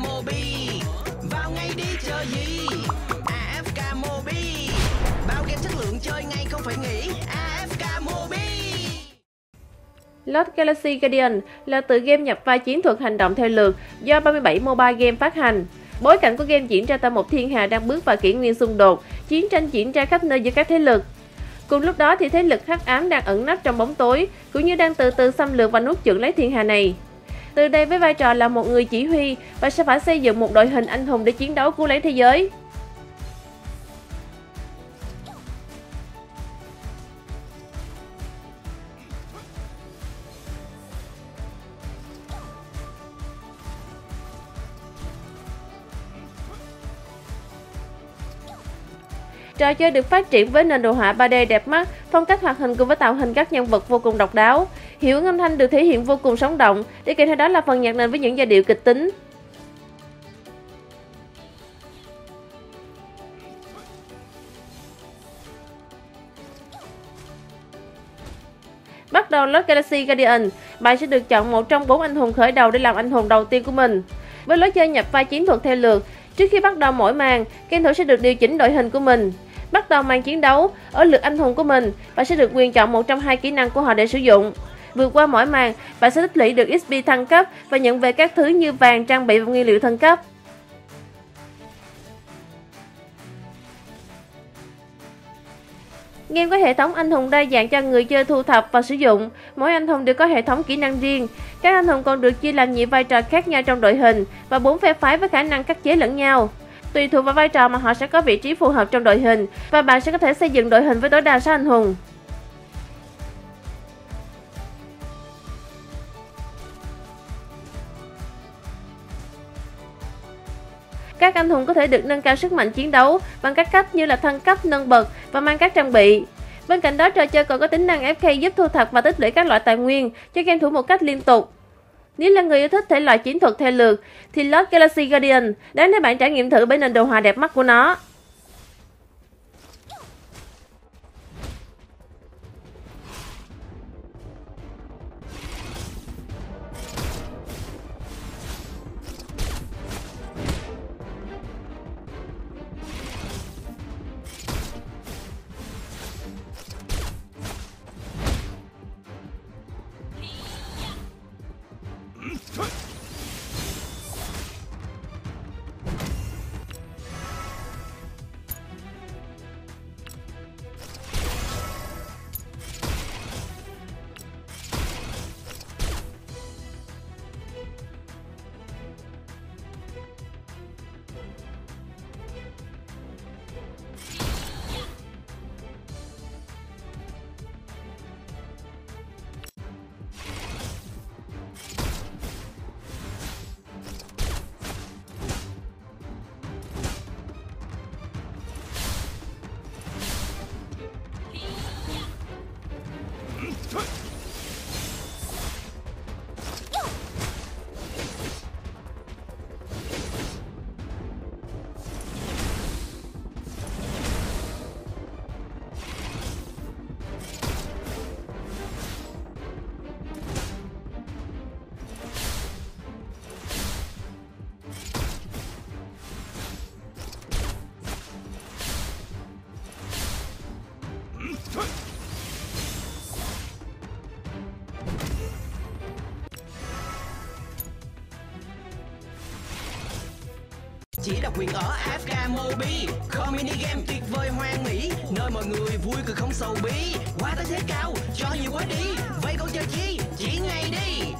AFK Mobi Vào ngay đi chờ gì AFK Mobi Bao game chất lượng chơi ngay không phải nghĩ AFK Mobi Lost Galaxy Guardian là tựa game nhập vai chiến thuật hành động theo lượt do 37 mobile game phát hành. Bối cảnh của game diễn ra tại một thiên hà đang bước vào kỷ nguyên xung đột, chiến tranh diễn ra khắp nơi giữa các thế lực. Cùng lúc đó thì thế lực hắc ám đang ẩn nấp trong bóng tối, cũng như đang từ từ xâm lược và nuốt chửng lấy thiên hà này. Từ đây với vai trò là một người chỉ huy và sẽ phải xây dựng một đội hình anh hùng để chiến đấu cứu lấy thế giới. Trò chơi được phát triển với nền đồ họa 3D đẹp mắt, phong cách hoạt hình cùng với tạo hình các nhân vật vô cùng độc đáo. Hiệu ứng âm thanh được thể hiện vô cùng sống động, đi kèm theo đó là phần nhạc nền với những giai điệu kịch tính. Bắt đầu Lost Galaxy Guardian, bạn sẽ được chọn một trong bốn anh hùng khởi đầu để làm anh hùng đầu tiên của mình. Với lối chơi nhập vai chiến thuật theo lượt, trước khi bắt đầu mỗi màn, game thủ sẽ được điều chỉnh đội hình của mình. Bắt đầu màn chiến đấu, ở lượt anh hùng của mình, bạn sẽ được quyền chọn một trong hai kỹ năng của họ để sử dụng. Vượt qua mỗi màn, bạn sẽ tích lũy được XP thăng cấp và nhận về các thứ như vàng, trang bị và nguyên liệu thăng cấp. Game có hệ thống anh hùng đa dạng cho người chơi thu thập và sử dụng. Mỗi anh hùng đều có hệ thống kỹ năng riêng. Các anh hùng còn được chia làm nhiều vai trò khác nhau trong đội hình và bốn phe phái với khả năng cắt chế lẫn nhau. Tùy thuộc vào vai trò mà họ sẽ có vị trí phù hợp trong đội hình và bạn sẽ có thể xây dựng đội hình với tối đa số anh hùng. Các anh hùng có thể được nâng cao sức mạnh chiến đấu bằng các cách như là thăng cấp, nâng bậc và mang các trang bị. Bên cạnh đó, trò chơi còn có tính năng FK giúp thu thập và tích lũy các loại tài nguyên cho game thủ một cách liên tục. Nếu là người yêu thích thể loại chiến thuật theo lượt, thì Lost Galaxy Guardian đáng để bạn trải nghiệm thử bởi nền đồ họa đẹp mắt của nó. chỉ đặc quyền ở Afga Mobi Community game tuyệt vời hoang mỹ. Nơi mọi người vui cười không sầu bi, Quá tới thế cao, cho nhiều quá đi. Vậy còn chờ chi, chỉ ngay đi.